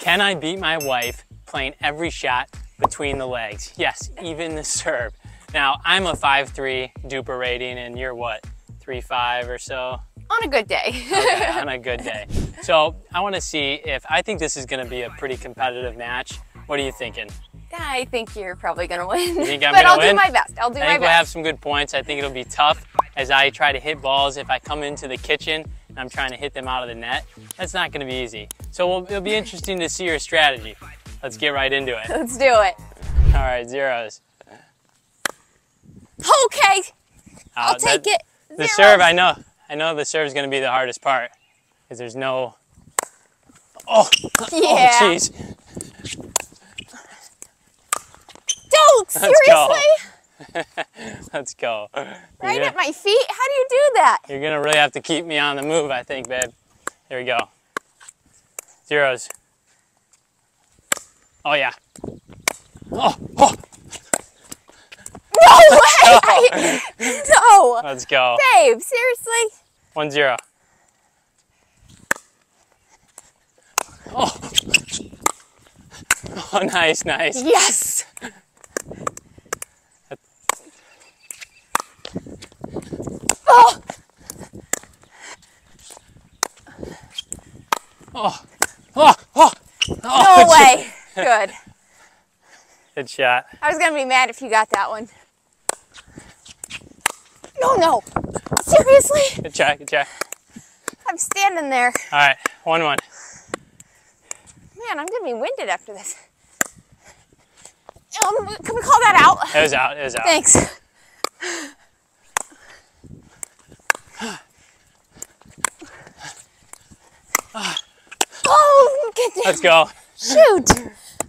Can I beat my wife playing every shot between the legs? Yes, even the serve. Now, I'm a 5'3 DUPR rating, and you're what, 3'5 or so? On a good day. Okay, on a good day. So I want to see if I think this is going to be a pretty competitive match. What are you thinking? I think you're probably gonna win. You think I'm but I'll win? do my best. I'll do I my best. I think we'll have some good points. I think it'll be tough as I try to hit balls. If I come into the kitchen and I'm trying to hit them out of the net, that's not going to be easy. So we'll, it'll be interesting to see your strategy. Let's get right into it. Let's do it. All right, zeros. Okay, I'll Uh, take that- it. The serve, I know. I know the serve is going to be the hardest part because there's no. Oh, Yeah. oh, jeez. Don't seriously. Let's go. Right you're, at my feet. How do you do that? you're gonna really have to keep me on the move, I think, babe. Here we go. Zeros. Oh yeah. Oh, oh, No way! no, let's go. babe. Seriously. One zero. Oh. Oh, nice, nice. Yes. Oh, Oh, oh, oh. no way. Good. Good shot. I was gonna be mad if you got that one. No, no. Seriously? Good shot, good shot. I'm standing there. All right, one one. Man, I'm gonna be winded after this. Um, can we call that out? It was out, it was out. Thanks. Let's go. Shoot.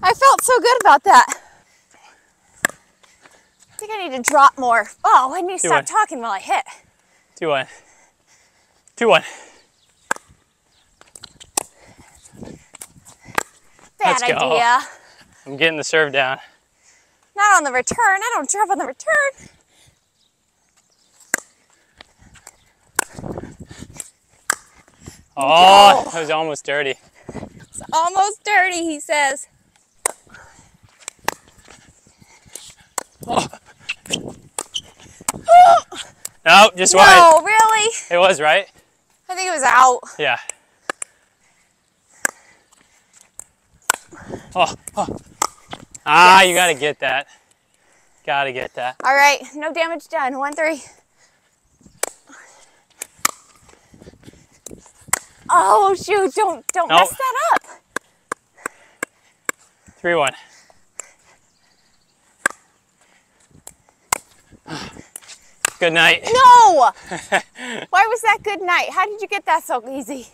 I felt so good about that. I think I need to drop more. Oh, I need to Do stop it. talking while I hit. Two one. Two one. Bad Let's go. idea. I'm getting the serve down. Not on the return. I don't drop on the return. Oh, that was almost dirty. It's almost dirty, he says. Oh! No, just wide. No, really? It was right. I think it was out. Yeah. Oh, oh. Ah, you gotta get that. Gotta get that. All right, no damage done. One, three. Oh shoot! Don't don't Nope. mess that up. Three one. Good night. No! Why was that good night? How did you get that so easy?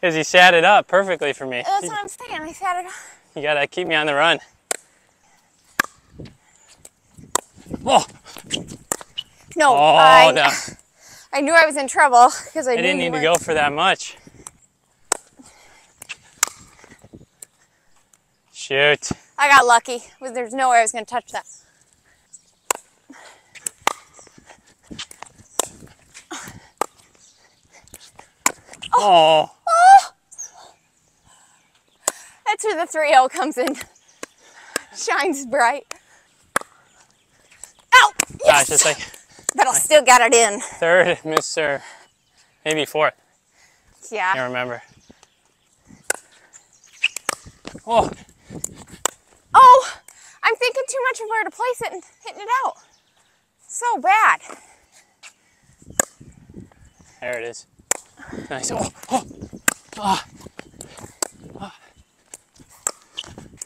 Because you sat it up perfectly for me. That's what I'm saying. I sat it. Up. You gotta keep me on the run. Oh, No, oh I, no. I knew I was in trouble because I, I didn't need to go for that much. Shoot. I got lucky. There's no way I was going to touch that. Oh, That's where the 3 0 comes in. Shines bright. Ow! gosh, Yes! it's like but I still got it in. third, Mr. Maybe fourth. Yeah. I Can't remember. Oh, Oh, Too much of where to place it and hitting it out. So bad. there it is. Nice. Oh, oh, oh. Ah.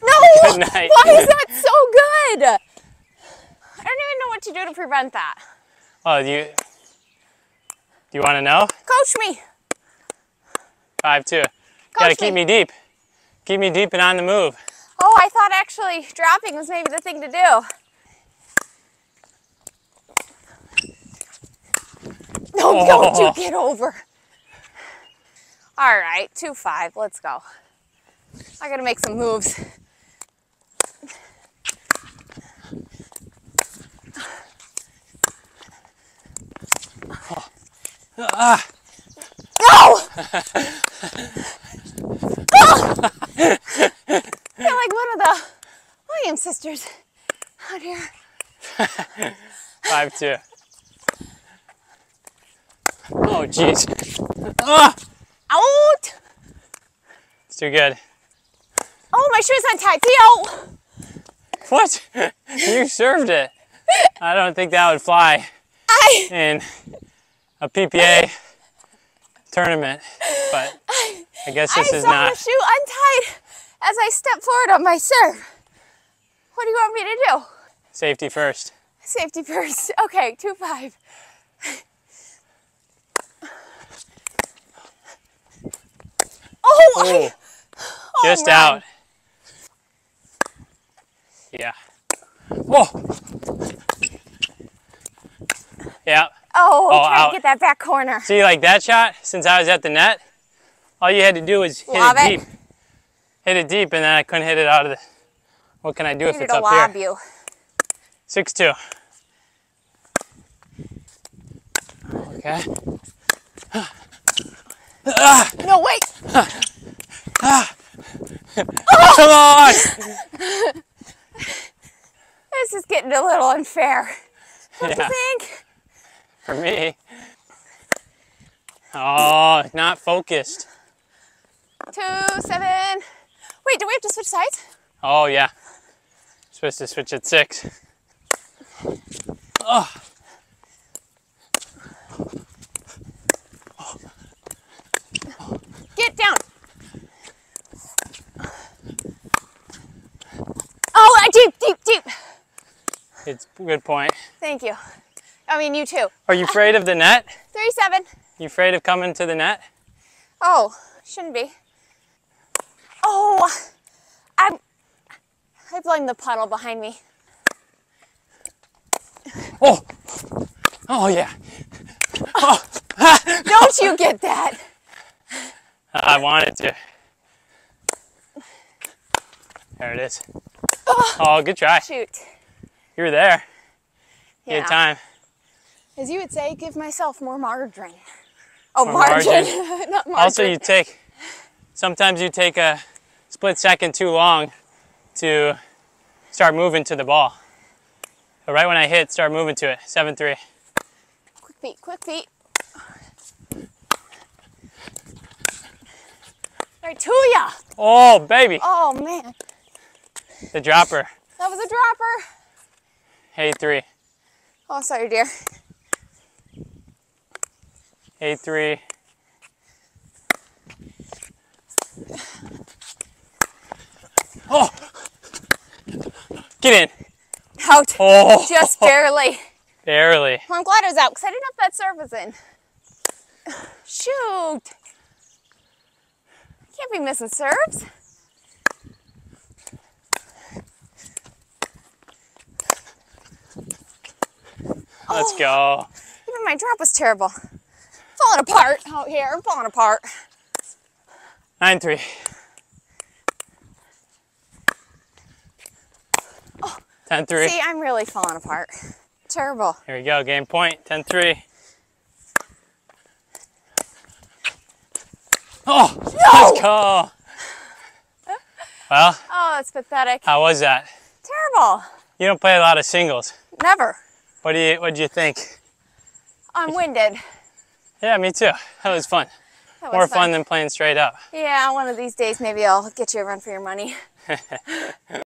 No! Good night. Why is that so good? I don't even know what to do to prevent that. oh, do you do you want to know? Coach me. Five two. Gotta Coach keep me. me deep. Keep me deep and on the move. Oh, I thought actually dropping was maybe the thing to do. No, don't Oh. you get over. All right, 2 5. Let's go. I got to make some moves. Ah! sisters out here. Five two. Oh jeez. Ah, Out! it's too good. Oh, my shoe's untied. Theo! What? you served it. I don't think that would fly I, in a PPA tournament, but I guess I this is saw not. the shoe untied as I stepped forward on my serve. What do you want me to do? Safety first. Safety first. Okay, 2 5. Oh, I- Ooh, oh, just run. out. Yeah. Whoa. Yeah. oh, Oh, trying out. to get that back corner. See, like that shot, since I was at the net, all you had to do was hit Lob it it. deep. Hit it deep, and then I couldn't hit it out of the. What can I do if Maybe it's to up lob here? you. Six two. Okay. No, wait. Come on! This is getting a little unfair. Don't Yeah, you think? for me. Oh, not focused. Two, seven. Wait, do we have to switch sides? Oh yeah. Supposed to switch at six. Oh. Get down. Oh, deep, deep, deep. It's a good point. Thank you. I mean, you too. Are you afraid of the net? Three, seven. You afraid of coming to the net? Oh, shouldn't be. Oh, I'm. I blame the puddle behind me. Oh! Oh yeah. Oh. Don't you get that? I wanted to. There it is. Oh, oh good try. Shoot. You were there. You Yeah. had time. As you would say, give myself more margarine. Oh, More margin. margin. Not margarine. Also, you take, sometimes you take a split second too long to start moving to the ball. But right when I hit, start moving to it. 7 3. Quick feet, quick feet. Right to ya. Oh, baby. Oh man, The dropper. that was a dropper. Hey, 3. Oh, sorry, dear. Hey, 3. Oh! Get in. Out. Oh, Just barely. barely. Well, I'm glad it was out because I didn't have that serve was in. Shoot. Can't be missing serves. Let's oh. go. Even my drop was terrible. Falling apart out here. I'm falling apart. 9 3. Ten three. See, I'm really falling apart. Terrible. Here we go, game point, 10 3. Oh, let's go. Well, Oh, that's pathetic. how was that? Terrible. You don't play a lot of singles. Never. What do you what do you think? I'm winded. Yeah, me too. That was fun. That was More fun than playing straight up. Yeah, one of these days maybe I'll get you a run for your money.